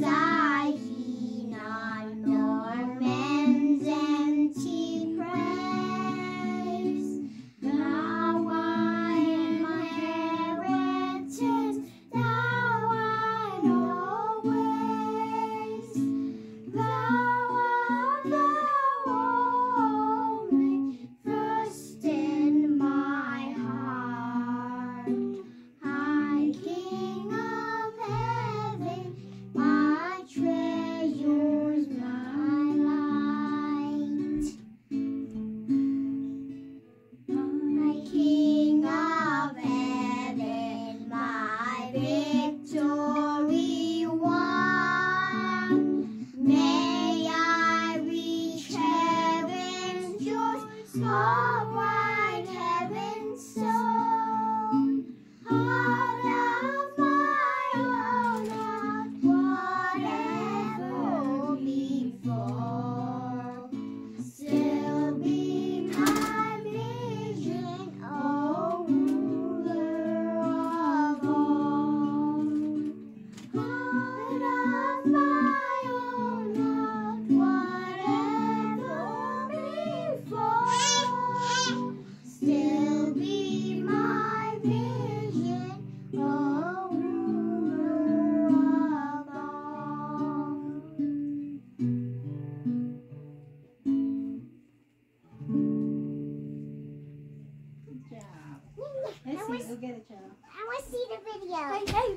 desire. Oh. Let's see. Go get it, child. I want to see the video. Hey, hey.